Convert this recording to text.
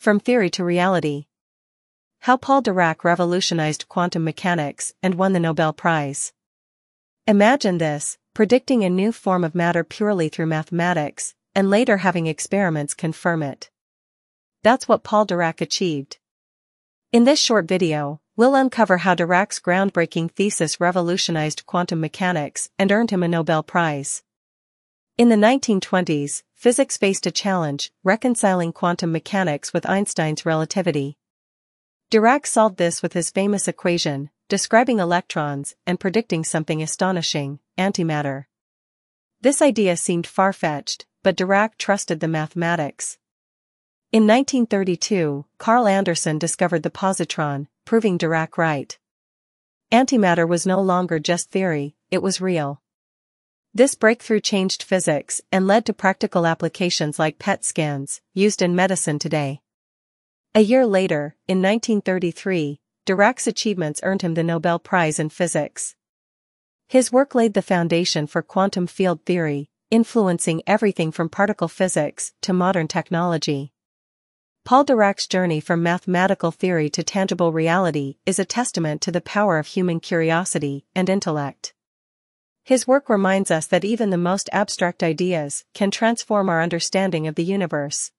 From Theory to Reality. How Paul Dirac revolutionized quantum mechanics and won the Nobel Prize. Imagine this, predicting a new form of matter purely through mathematics, and later having experiments confirm it. That's what Paul Dirac achieved. In this short video, we'll uncover how Dirac's groundbreaking thesis revolutionized quantum mechanics and earned him a Nobel Prize. In the 1920s, physics faced a challenge, reconciling quantum mechanics with Einstein's relativity. Dirac solved this with his famous equation, describing electrons and predicting something astonishing, antimatter. This idea seemed far-fetched, but Dirac trusted the mathematics. In 1932, Carl Anderson discovered the positron, proving Dirac right. Antimatter was no longer just theory, it was real. This breakthrough changed physics and led to practical applications like PET scans, used in medicine today. A year later, in 1933, Dirac's achievements earned him the Nobel Prize in Physics. His work laid the foundation for quantum field theory, influencing everything from particle physics to modern technology. Paul Dirac's journey from mathematical theory to tangible reality is a testament to the power of human curiosity and intellect. His work reminds us that even the most abstract ideas can transform our understanding of the universe.